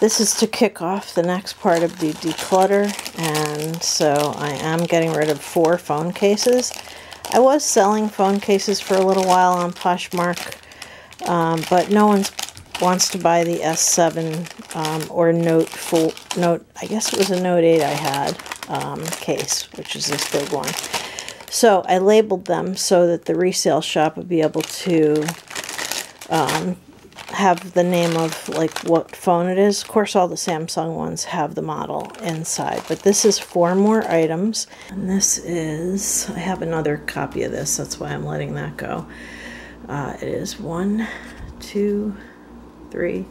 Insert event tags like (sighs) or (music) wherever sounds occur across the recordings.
This is to kick off the next part of the declutter, and so I am getting rid of four phone cases. I was selling phone cases for a little while on Poshmark, um, but no one wants to buy the S7 um, or Note full Note. I guess it was a Note 8 I had um, case, which is this big one. So I labeled them so that the resale shop would be able to um, have the name of like what phone it is. Of course, all the Samsung ones have the model inside, but this is four more items. And this is, I have another copy of this, that's why I'm letting that go. Uh, it is one, two, three,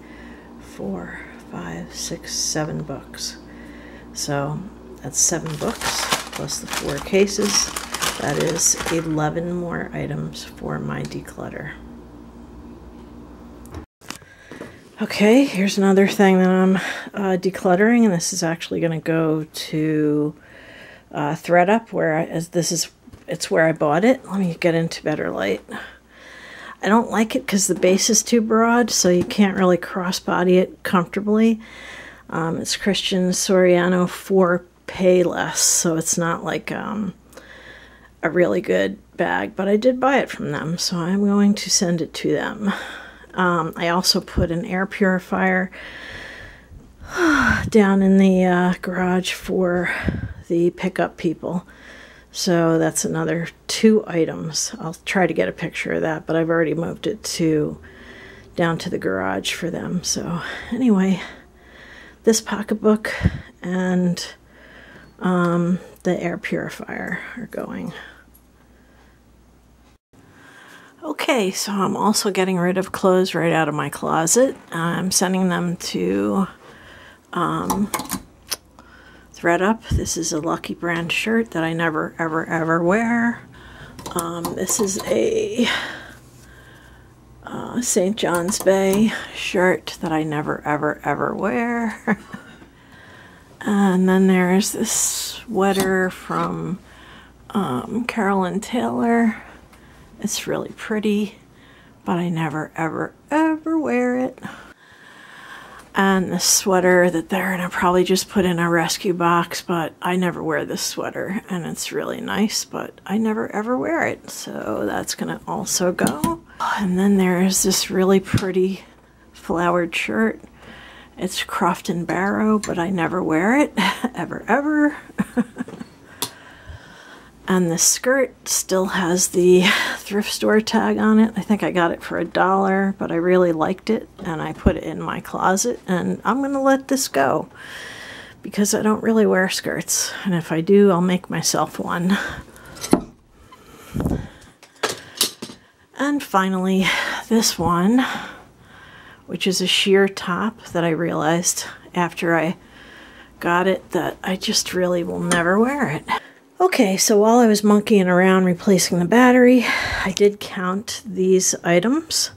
four, five, six, seven books. So that's seven books plus the four cases. That is 11 more items for my declutter. Okay, here's another thing that I'm uh, decluttering, and this is actually going to go to uh, ThredUp, where I, as this is, it's where I bought it. Let me get into better light. I don't like it because the base is too broad, so you can't really crossbody it comfortably. Um, it's Christian Siriano for Payless, so it's not like um, a really good bag, but I did buy it from them, so I'm going to send it to them. Um, I also put an air purifier (sighs) down in the uh, garage for the pickup people. So that's another two items. I'll try to get a picture of that, but I've already moved it to down to the garage for them. So anyway, this pocketbook and um, the air purifier are going. Okay, so I'm also getting rid of clothes right out of my closet. I'm sending them to um, ThredUp. This is a Lucky Brand shirt that I never, ever, ever wear. Um, this is a uh, St. John's Bay shirt that I never, ever, ever wear. (laughs) and then there's this sweater from um, Carolyn Taylor. It's really pretty, but I never, ever, ever wear it. And the sweater that they're gonna probably just put in a rescue box, but I never wear this sweater and it's really nice, but I never ever wear it. So that's gonna also go. And then there's this really pretty flowered shirt. It's Croft & Barrow, but I never wear it, (laughs) ever, ever. (laughs) And the skirt still has the (laughs) thrift store tag on it. I think I got it for a dollar, but I really liked it and I put it in my closet and I'm going to let this go because I don't really wear skirts. And if I do, I'll make myself one. And finally, this one, which is a sheer top that I realized after I got it that I just really will never wear it. Okay, so while I was monkeying around replacing the battery, I did count these items.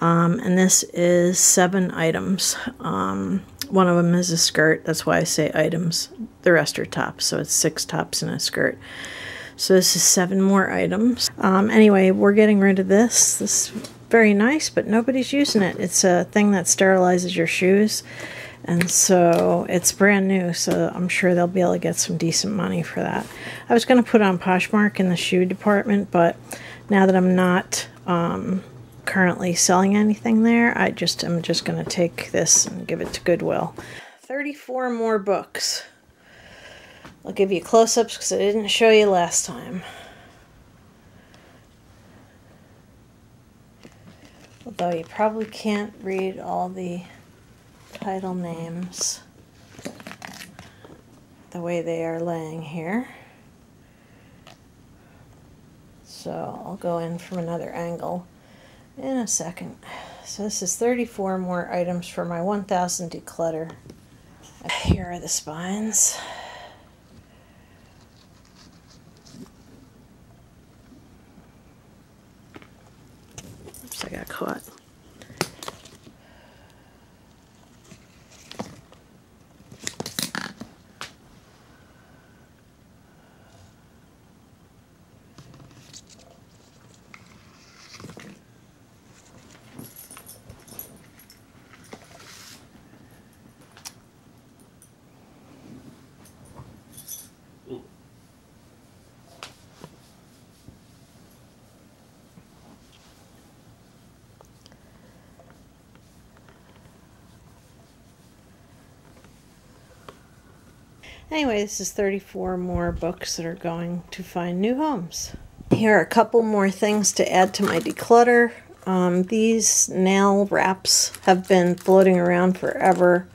Um, and this is seven items. Um, one of them is a skirt. That's why I say items. The rest are tops. So it's six tops and a skirt. So this is seven more items. Um, anyway, we're getting rid of this. This is very nice, but nobody's using it. It's a thing that sterilizes your shoes. And so it's brand new, so I'm sure they'll be able to get some decent money for that. I was going to put on Poshmark in the shoe department, but now that I'm not um, currently selling anything there, I just am just going to take this and give it to Goodwill. 34 more books. I'll give you close-ups because I didn't show you last time. Although you probably can't read all the title names the way they are laying here. So I'll go in from another angle in a second. So this is 34 more items for my 1000 declutter. Here are the spines. Oops, I got caught. Anyway, this is 34 more books that are going to find new homes. Here are a couple more things to add to my declutter. Um, these nail wraps have been floating around forever.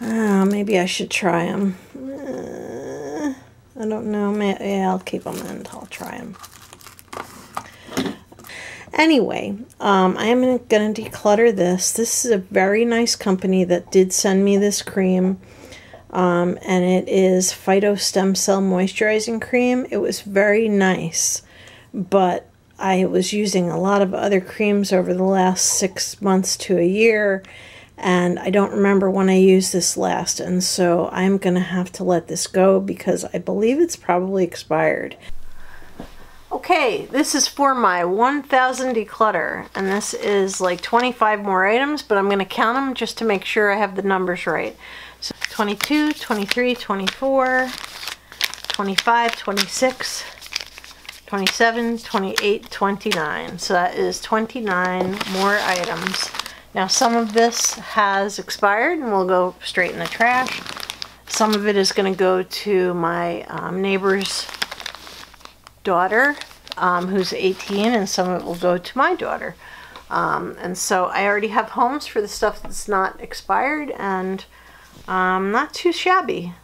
Uh, maybe I should try them. Uh, I don't know. Maybe, yeah, I'll keep them and I'll try them. Anyway, um, I am going to declutter this. This is a very nice company that did send me this cream. Um, and it is Phyto Stem Cell Moisturizing Cream. It was very nice, but I was using a lot of other creams over the last six months to a year, and I don't remember when I used this last, and so I'm going to have to let this go because I believe it's probably expired. Okay, this is for my 1000 declutter, and this is like 25 more items, but I'm going to count them just to make sure I have the numbers right. So 22, 23, 24, 25, 26, 27, 28, 29. So that is 29 more items. Now some of this has expired and will go straight in the trash. Some of it is going to go to my um, neighbor's daughter um, who's 18 and some of it will go to my daughter. Um, and so I already have homes for the stuff that's not expired and um, not too shabby.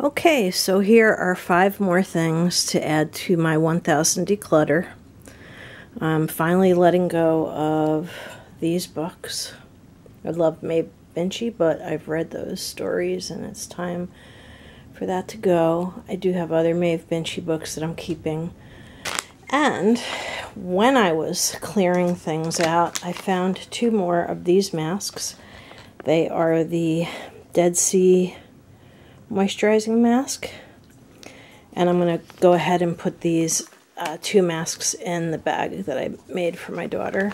Okay, so here are five more things to add to my 1000 declutter. I'm finally letting go of these books. I love Maeve Binchy, but I've read those stories and it's time for that to go. I do have other Maeve Binchy books that I'm keeping. And when I was clearing things out, I found two more of these masks. They are the Dead Sea moisturizing mask. And I'm going to go ahead and put these uh, two masks in the bag that I made for my daughter.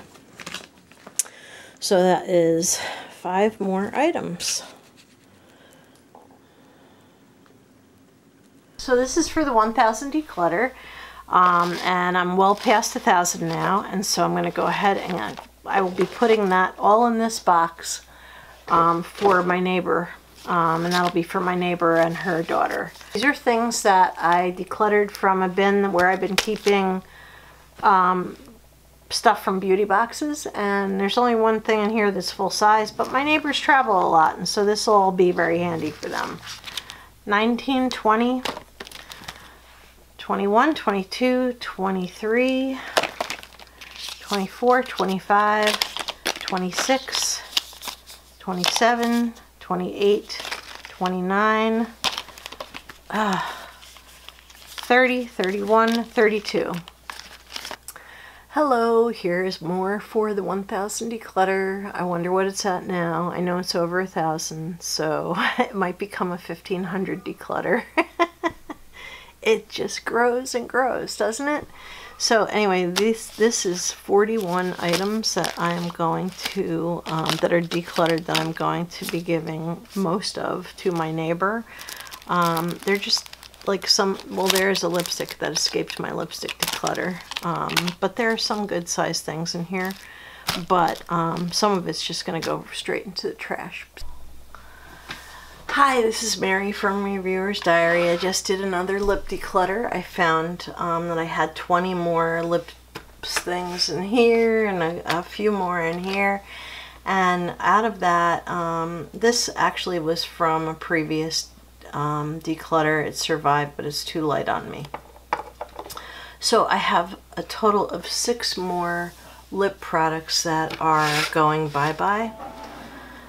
So that is five more items. So this is for the 1000 declutter. Um, and I'm well past thousand now and so I'm going to go ahead and I will be putting that all in this box um, for my neighbor um, and that'll be for my neighbor and her daughter. These are things that I decluttered from a bin where I've been keeping um, stuff from beauty boxes and there's only one thing in here that's full size but my neighbors travel a lot and so this will all be very handy for them 19 20 21 22 23 24 25 26 27 28 29 uh, 30 31 32 Hello, here's more for the 1000 declutter. I wonder what it's at now. I know it's over a thousand, so (laughs) it might become a 1500 declutter. (laughs) it just grows and grows, doesn't it? So anyway, this this is 41 items that I'm going to, um, that are decluttered that I'm going to be giving most of to my neighbor. Um, they're just like some, well there's a lipstick that escaped my lipstick declutter, um, but there are some good sized things in here, but um, some of it's just going to go straight into the trash. Hi, this is Mary from Reviewer's Diary. I just did another lip declutter. I found um, that I had 20 more lip things in here and a, a, few more in here. And out of that, um, this actually was from a previous um, declutter. It survived, but it's too light on me. So I have a total of six more lip products that are going bye-bye.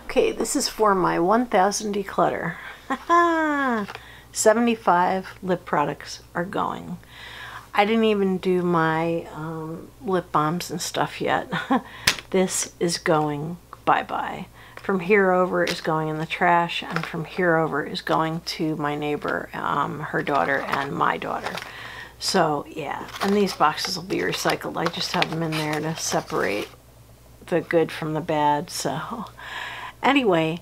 Okay, this is for my 1000 declutter. (laughs) 75 lip products are going. I didn't even do my um, lip balms and stuff yet. (laughs) this is going bye-bye from here over is going in the trash and from here over is going to my neighbor, um, her daughter and my daughter. So yeah, and these boxes will be recycled. I just have them in there to separate the good from the bad. So anyway,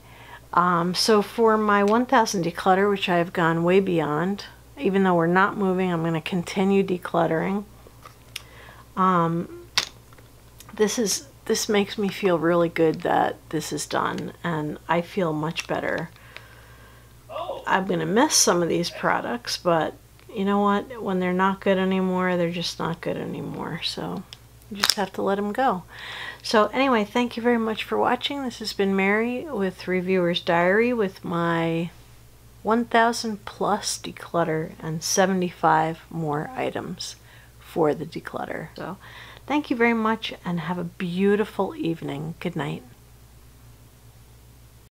um, so for my 1000 declutter, which I've gone way beyond, even though we're not moving, I'm going to continue decluttering. Um, this is this makes me feel really good that this is done, and I feel much better. I'm gonna miss some of these products, but you know what? When they're not good anymore, they're just not good anymore. So you just have to let them go. So anyway, thank you very much for watching. This has been Mary with Reviewer's Diary with my 1000 plus declutter and 75 more items for the declutter. So thank you very much and have a beautiful evening. Good night.